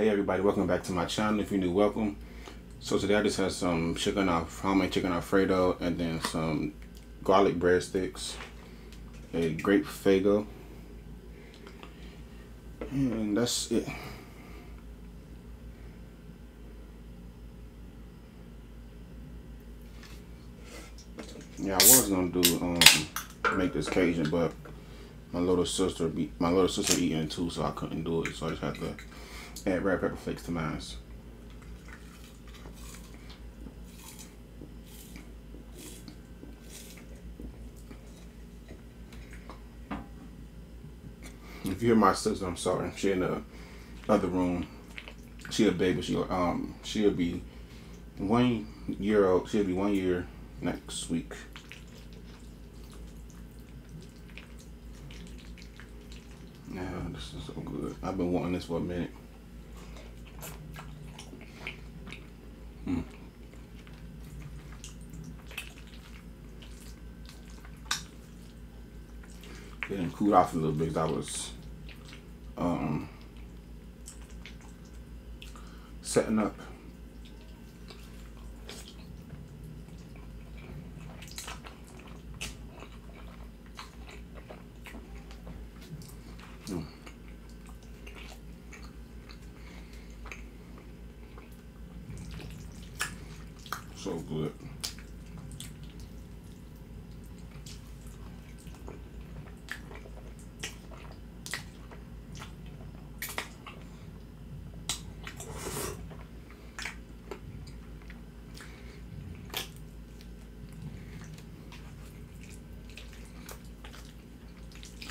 Hey everybody, welcome back to my channel. If you're new, welcome. So today I just had some chicken homemade chicken alfredo and then some garlic breadsticks, a grape Faygo, and that's it. Yeah, I was gonna do um make this Cajun, but my little sister be my little sister eating too, so I couldn't do it. So I just had to add red pepper flakes to mine. If you hear my sister, I'm sorry. She in the other room. She a baby. She um she'll be one year old. She'll be one year next week. Yeah, this is so good. I've been wanting this for a minute. Mm. Getting cooled off a little bit I was um, setting up So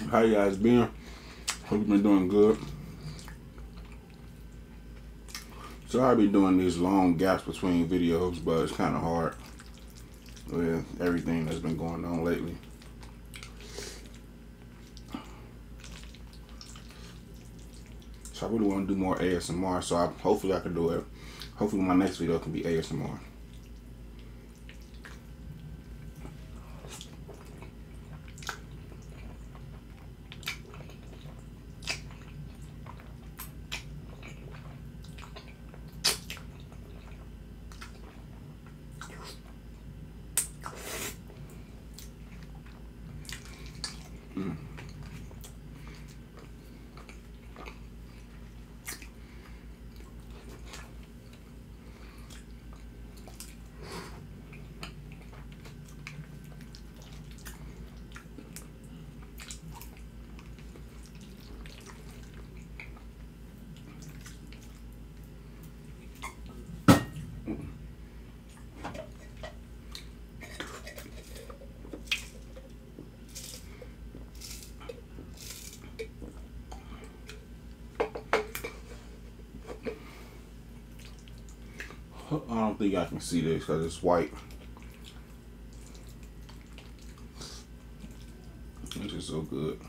How you guys been? Hope you've been doing good. So I'll be doing these long gaps between videos, but it's kind of hard with everything that's been going on lately. So I really want to do more ASMR, so I, hopefully I can do it. Hopefully my next video can be ASMR. Mm. I don't think I can see this because it's white. This is so good.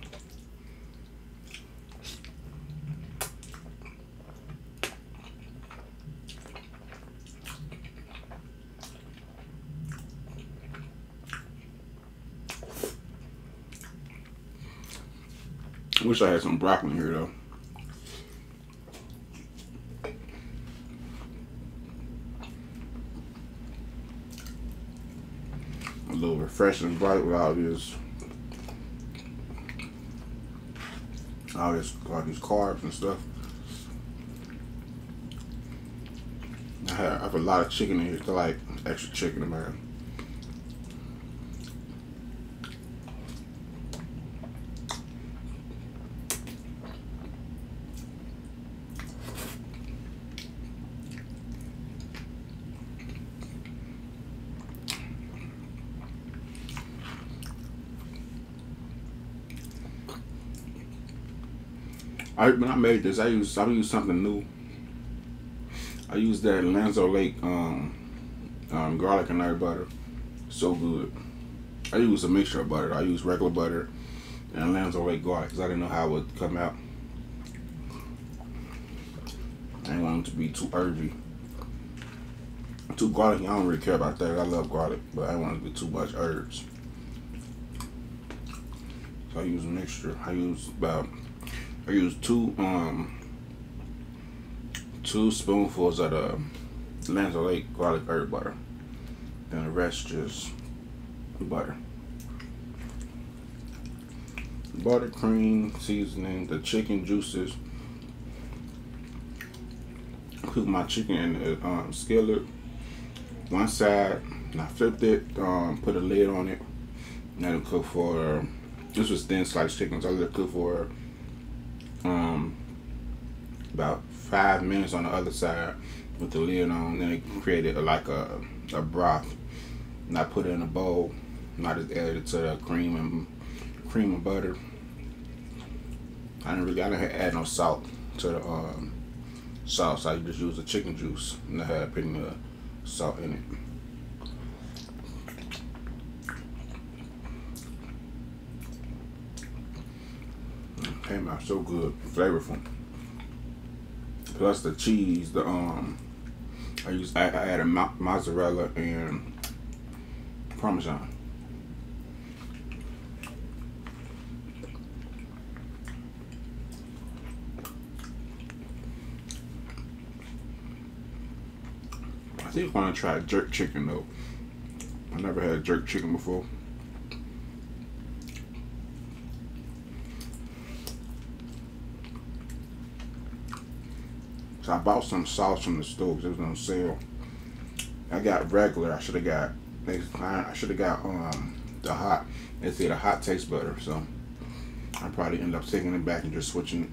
Wish I had some broccoli here though. a little refreshing and bright with all this all this all these carbs and stuff. I have, I have a lot of chicken in here. I like extra chicken in I when I made this, I used I used something new. I used that Land O'Lakes um, um, garlic and herb butter. So good. I used a mixture of butter. I used regular butter and Land O'Lakes garlic because I didn't know how it would come out. I didn't want it to be too herby. Too garlic, I don't really care about that. I love garlic, but I don't want it to be too much herbs. So I use a mixture. I use about I use two um two spoonfuls of the Lands O'Lakes garlic herb butter. Then the rest just butter. Butter, cream, seasoning, the chicken juices. Cook my chicken in the um, skillet. One side, and I flipped it, um, put a lid on it. Let it cook for, this was thin sliced chicken, so I let it cook for um, about five minutes on the other side with the lid on. Then it created a, like a, a broth. And I put it in a bowl. And I just added it to the cream and cream and butter. I didn't really, I didn't add no salt to the um, sauce. I just used the chicken juice and I had putting the salt in it. Came out so good, flavorful. Plus the cheese, the um, I used I, I added mozzarella and parmesan. I think I want to try jerk chicken though. I never had jerk chicken before. So I bought some sauce from the store because it was on sale. I got regular. I should have got. I should have got um the hot. They say the hot tastes better, so I probably end up taking it back and just switching it.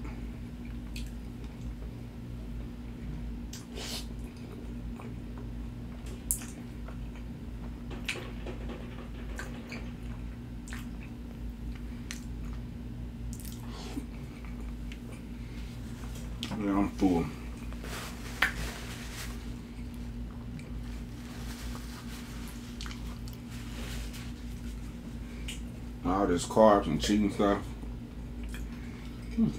Yeah, I'm full. All this carbs and cheating stuff. Hmm.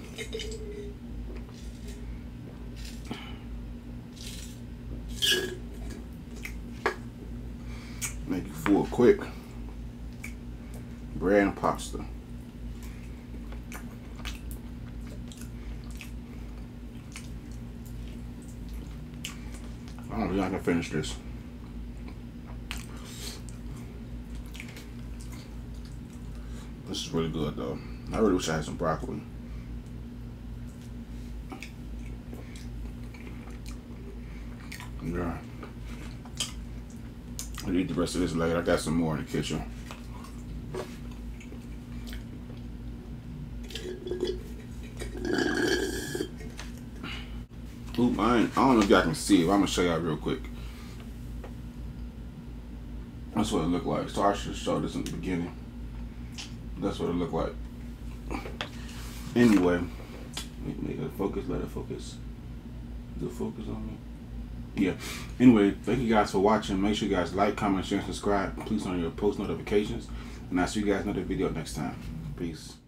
Make you full quick. Bread and pasta. I don't if I can finish this. This is really good though. I really wish I had some broccoli. Yeah. I'll eat the rest of this later. I got some more in the kitchen. Oop, I, I don't know if y'all can see it, I'm gonna show y'all real quick. That's what it looked like. So I should show this in the beginning. That's what it looked like. Anyway, make it focus, let it focus. The focus on me. Yeah. Anyway, thank you guys for watching. Make sure you guys like, comment, share, and subscribe. Please turn on your post notifications. And I'll see you guys in another video next time. Peace.